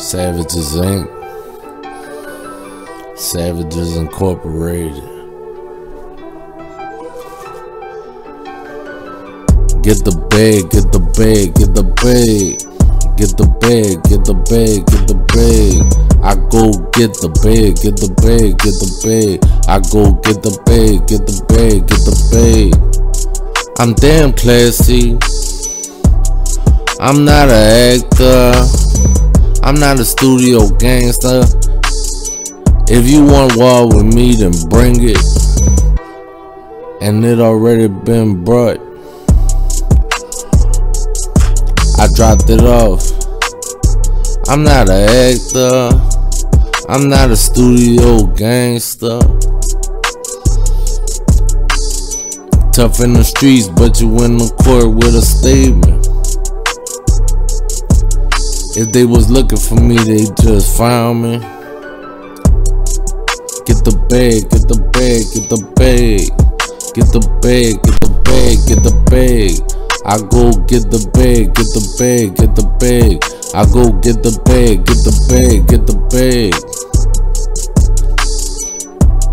Savages Inc. Savages Incorporated. Get the bag, get the bag, get the bag. Get the bag, get the bag, get the bag. I go get the bag, get the bag, get the bag. I go get the bag, get the bag, get the bag. I'm damn classy. I'm not an actor. I'm not a studio gangster. If you want war with me, then bring it. And it already been brought. I dropped it off. I'm not an actor. I'm not a studio gangster. Tough in the streets, but you in the court with a statement. If they was looking for me, they just found me. Get the bag, get the bag, get the bag. Get the bag, get the bag, get the bag. I go get the bag, get the bag, get the bag. I go get the bag, get the bag, get the bag.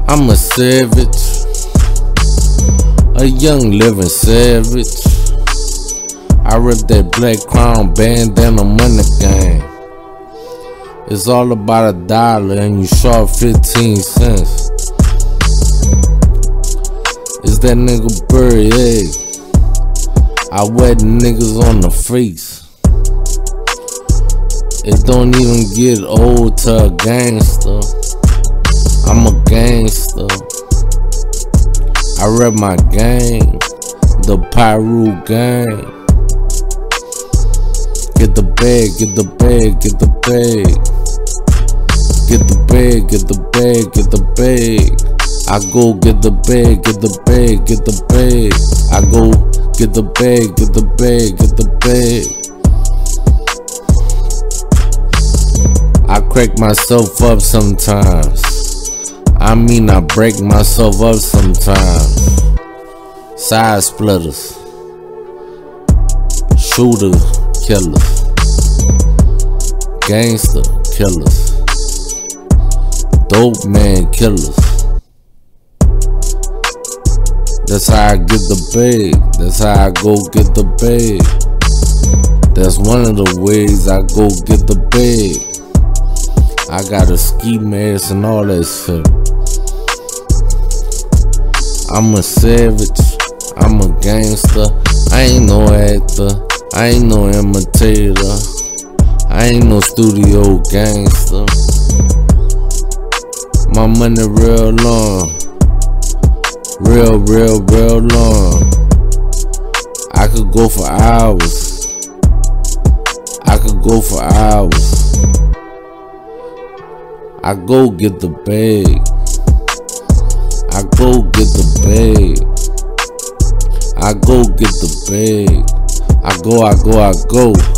I'm a savage, a young living savage. I rip that black crown bandana money game. It's all about a dollar and you short 15 cents. It's that nigga Burry Egg. I wet niggas on the face. It don't even get old to a gangster. I'm a gangster. I rep my gang, the Piru gang. Get the bag, get the bag, get the bag. Get the bag, get the bag, get the bag. I go get the bag, get the bag, get the bag. I go get the bag, get the bag, get the bag. I crack myself up sometimes. I mean, I break myself up sometimes. Side splitters, shooter killers, gangster killers, dope man killers. That's how I get the bag. That's how I go get the bag. That's one of the ways I go get the bag. I got a ski mask and all that shit. I'm a savage. I'm a gangster. I ain't no actor. I ain't no imitator. I ain't no studio gangster. My money real long. Real, real, real long. I could go for hours. I could go for hours. I go get the bag. I go get the bag. I go get the bag. I go, I go, I go.